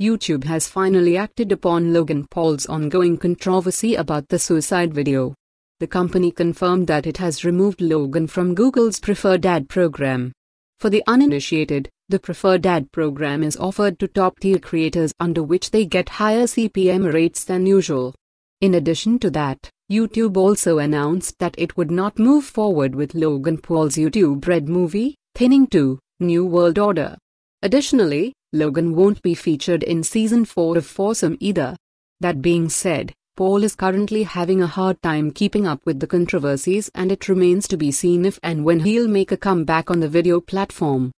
YouTube has finally acted upon Logan Paul's ongoing controversy about the suicide video. The company confirmed that it has removed Logan from Google's preferred ad program. For the uninitiated, the preferred ad program is offered to top tier creators under which they get higher CPM rates than usual. In addition to that, YouTube also announced that it would not move forward with Logan Paul's YouTube Red movie, Thinning 2, New World Order. Additionally, Logan won't be featured in season 4 of Foursome either. That being said, Paul is currently having a hard time keeping up with the controversies and it remains to be seen if and when he'll make a comeback on the video platform.